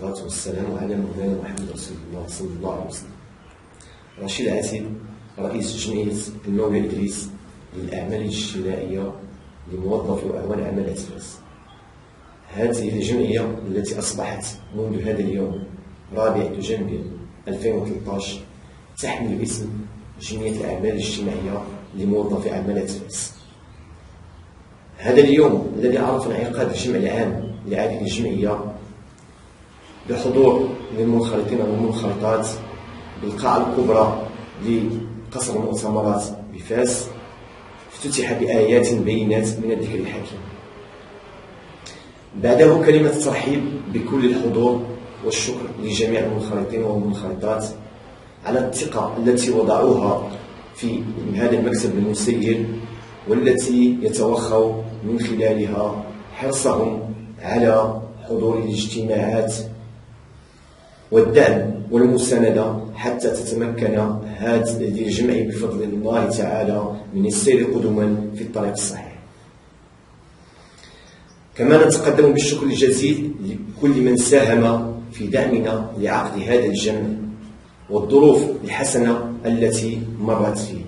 والصلاة والسلام على مولانا محمد رسول الله صلى الله عليه وسلم. رشيد عاتب رئيس جمعية المولى إدريس للأعمال الاجتماعية لموظفي وأعوان عمل أتفاس هذه الجمعية التي أصبحت منذ هذا اليوم رابع دجنبر 2013 تحمل اسم جمعية الأعمال الاجتماعية لموظفي أعمال أتفاس هذا اليوم الذي عرف انعقاد الجمع العام لهذه الجمعية بحضور للمنخرطين والمنخرطات بالقاعة الكبرى لقصر المؤتمرات بفاس افتتح بآيات بينات من الذكر الحكيم. بعده كلمة الترحيب بكل الحضور والشكر لجميع المنخرطين والمنخرطات على الثقة التي وضعوها في هذا المكتب المسير والتي يتوخوا من خلالها حرصهم على حضور الاجتماعات والدعم والمساندة حتى تتمكن هذه الجمع بفضل الله تعالى من السير قدما في الطريق الصحيح. كما نتقدم بالشكر الجزيل لكل من ساهم في دعمنا لعقد هذا الجمع والظروف الحسنة التي مرت فيه.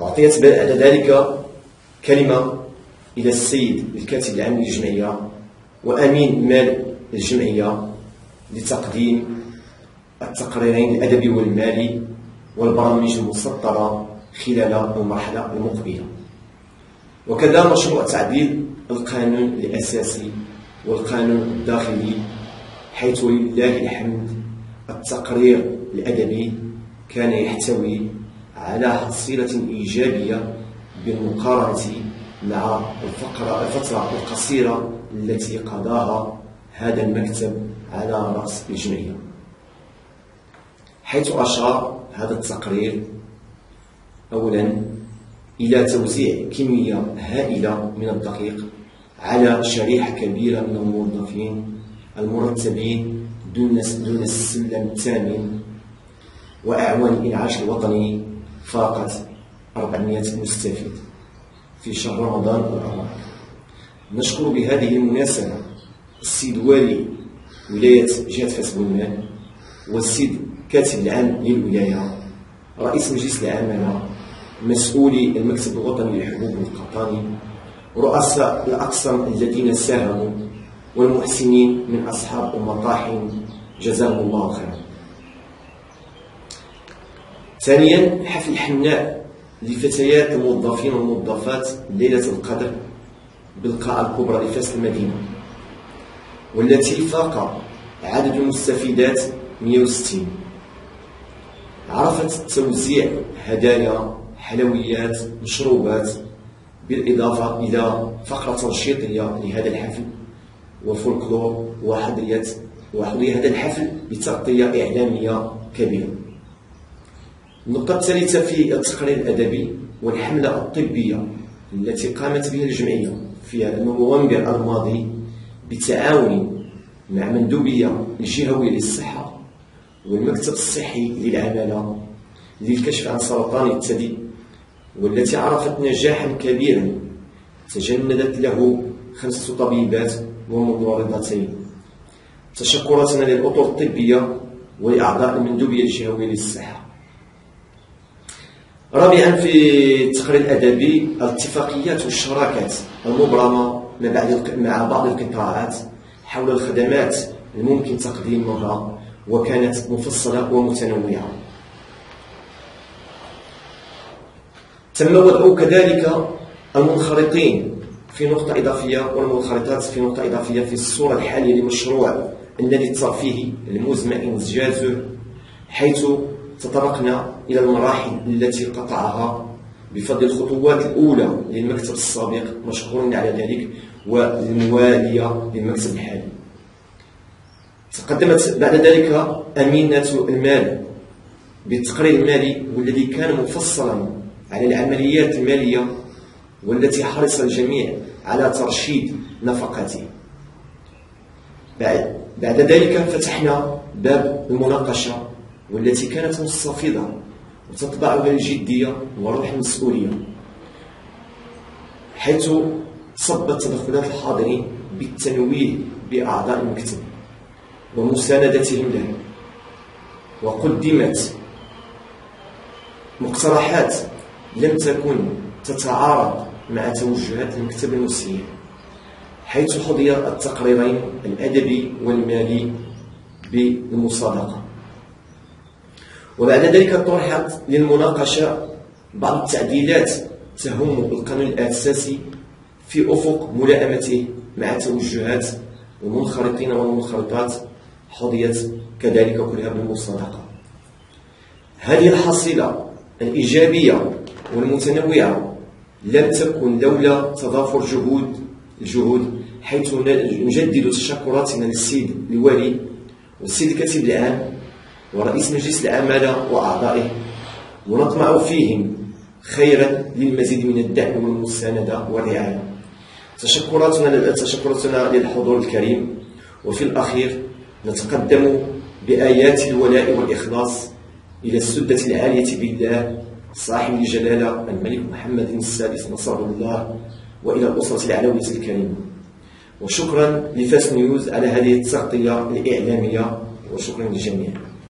أعطيت بعد ذلك كلمة إلى السيد الكاتب العام للجمعية وأمين مال الجمعية لتقديم التقريرين الأدبي والمالي والبرامج المسطرة خلال المرحلة المقبلة وكذا مشروع تعديل القانون الأساسي والقانون الداخلي حيث لله الحمد التقرير الأدبي كان يحتوي على حصيلة إيجابية بالمقارنة مع الفترة القصيرة التي قضاها هذا المكتب على رأس الجمعية. حيث أشار هذا التقرير أولا إلى توزيع كمية هائلة من الدقيق على شريحة كبيرة من الموظفين المرتبين دون السلم الثامن وأعوان الإنعاش الوطني فاقت 400 مستفيد في شهر رمضان والرمضان نشكر بهذه المناسبة السيد والي ولاية جهة فاس بولمان والسيد كاتب العام للولاية رئيس مجلس العمالة مسؤولي المكتب الوطني للحبوب والقطاني رؤساء الأقسام الذين ساهموا والمحسنين من أصحاب المطاحن جزاهم الله خيرا. ثانيا حفل حناء لفتيات الموظفين والموظفات ليلة القدر بالقاعة الكبرى لفاس المدينة. والتي فاق عدد المستفيدات 160 عرفت توزيع هدايا حلويات مشروبات بالإضافة إلى فقرة تنشيطية لهذا الحفل وفولكلور وحضرية وحضرية هذا الحفل بتغطية إعلامية كبيرة. النقطة الثالثة في التقرير الأدبي والحملة الطبية التي قامت بها الجمعية في نوفمبر الماضي بالتعاون مع مندوبية الجهوية للصحة والمكتب الصحي للعمالة للكشف عن سرطان الثدي والتي عرفت نجاحا كبيرا تجندت له خمسة طبيبات وممرضتين تشكراتنا للأطر الطبية ولأعضاء المندوبية الجهوية للصحة. رابعا في التقرير الأدبي الاتفاقيات والشراكات المبرمة مع بعض القطاعات حول الخدمات الممكن تقديمها وكانت مفصلة ومتنوعة. تم وضع كذلك المنخرطين في نقطة إضافية والمنخرطات في نقطة إضافية في الصورة الحالية لمشروع النادي الترفيهي المزمع إنجازه حيث تطرقنا إلى المراحل التي قطعها بفضل الخطوات الأولى للمكتب السابق مشكورين على ذلك والموالية للمكتب الحالي تقدمت بعد ذلك أمينة المال. بالتقرير المالي والذي كان مفصلا على العمليات المالية والتي حرص الجميع على ترشيد نفقاته بعد, بعد ذلك فتحنا باب المناقشة والتي كانت مستفيضة وتطبع الجدية وروح المسؤولية. حيث صبت تدخلات الحاضرين بالتنويه بأعضاء المكتب ومساندتهم له وقدمت مقترحات لم تكن تتعارض مع توجهات المكتب المسير حيث حظي التقريرين الأدبي والمالي بالمصادقة. وبعد ذلك طرحت للمناقشة بعض التعديلات تهم القانون الأساسي في أفق ملائمته مع توجهات المنخرطين والمنخرطات حظيت كذلك كلها بالمصادقة. هذه الحصيلة الإيجابية والمتنوعة لم تكن لولا تضافر جهود الجهود حيث نجدد تشكراتنا للسيد الوالي والسيد الكاتب العام ورئيس مجلس العمالة وأعضائه ونطمع فيهم خيرا للمزيد من الدعم والمساندة والرعاية. تشكراتنا تشكراتنا للحضور الكريم. وفي الأخير نتقدم بآيات الولاء والإخلاص إلى السدة العالية بالله صاحب الجلالة الملك محمد السادس نصر الله وإلى الأسرة العلوية الكريمة وشكرا لفاس نيوز على هذه التغطية الإعلامية وشكرا للجميع.